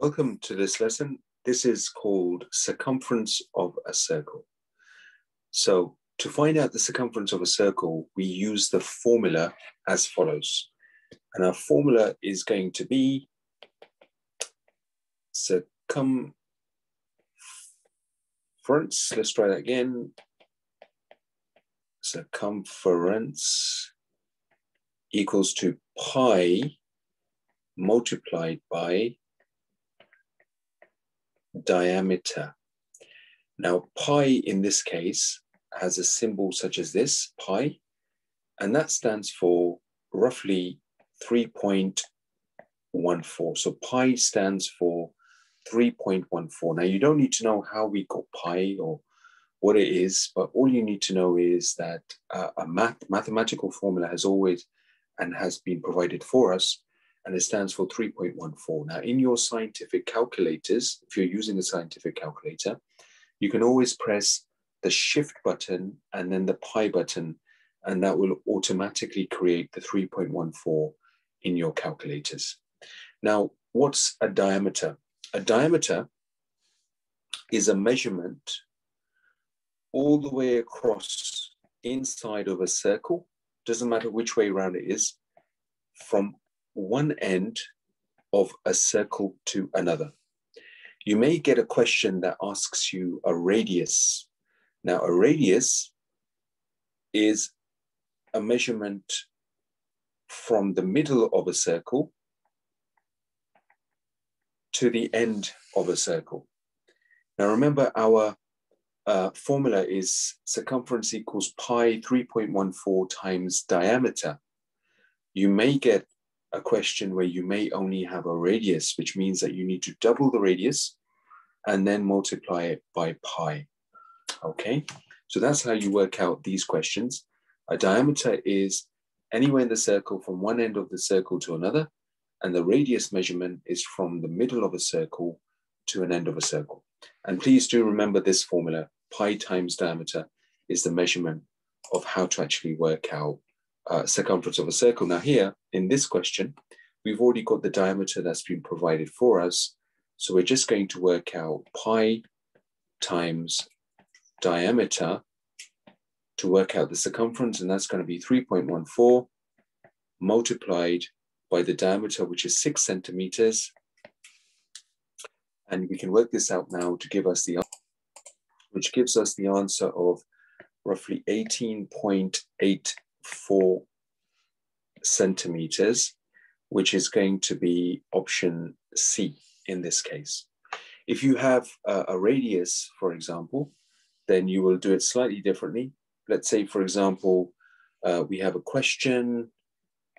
Welcome to this lesson. This is called circumference of a circle. So to find out the circumference of a circle, we use the formula as follows. And our formula is going to be circumference, let's try that again. Circumference equals to pi multiplied by diameter. Now, pi in this case has a symbol such as this, pi, and that stands for roughly 3.14. So pi stands for 3.14. Now, you don't need to know how we got pi or what it is, but all you need to know is that uh, a math, mathematical formula has always and has been provided for us and it stands for 3.14. Now, in your scientific calculators, if you're using a scientific calculator, you can always press the shift button and then the pi button, and that will automatically create the 3.14 in your calculators. Now, what's a diameter? A diameter is a measurement all the way across inside of a circle, doesn't matter which way around it is, from one end of a circle to another. You may get a question that asks you a radius. Now, a radius is a measurement from the middle of a circle to the end of a circle. Now, remember our uh, formula is circumference equals pi 3.14 times diameter. You may get a question where you may only have a radius, which means that you need to double the radius and then multiply it by pi. Okay, so that's how you work out these questions. A diameter is anywhere in the circle from one end of the circle to another, and the radius measurement is from the middle of a circle to an end of a circle. And please do remember this formula, pi times diameter is the measurement of how to actually work out uh, circumference of a circle. Now here, in this question, we've already got the diameter that's been provided for us. So we're just going to work out pi times diameter to work out the circumference, and that's going to be 3.14 multiplied by the diameter, which is six centimeters. And we can work this out now to give us the which gives us the answer of roughly 18.8 four centimeters, which is going to be option C in this case. If you have a, a radius, for example, then you will do it slightly differently. Let's say, for example, uh, we have a question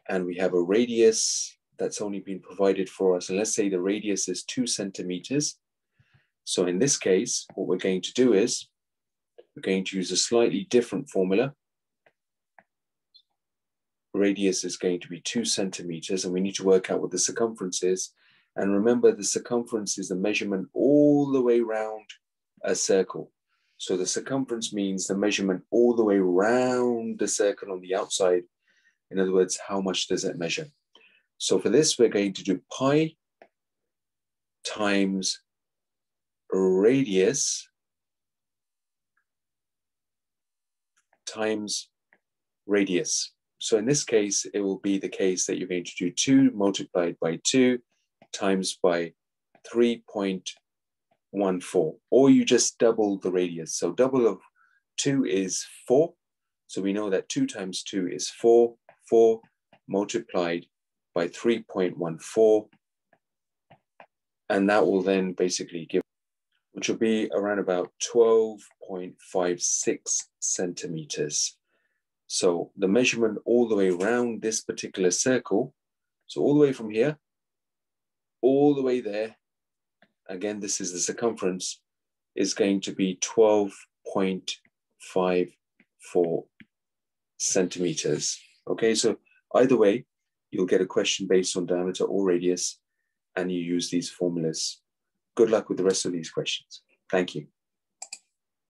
and we have a radius that's only been provided for us. And let's say the radius is two centimeters. So in this case, what we're going to do is we're going to use a slightly different formula radius is going to be two centimeters and we need to work out what the circumference is. And remember the circumference is the measurement all the way around a circle. So the circumference means the measurement all the way around the circle on the outside. In other words, how much does it measure? So for this, we're going to do pi times radius times radius. So in this case, it will be the case that you're going to do 2 multiplied by 2 times by 3.14, or you just double the radius. So double of 2 is 4. So we know that 2 times 2 is 4. 4 multiplied by 3.14. And that will then basically give, which will be around about 12.56 centimeters. So the measurement all the way around this particular circle, so all the way from here, all the way there, again, this is the circumference, is going to be 12.54 centimeters. Okay, so either way, you'll get a question based on diameter or radius, and you use these formulas. Good luck with the rest of these questions. Thank you.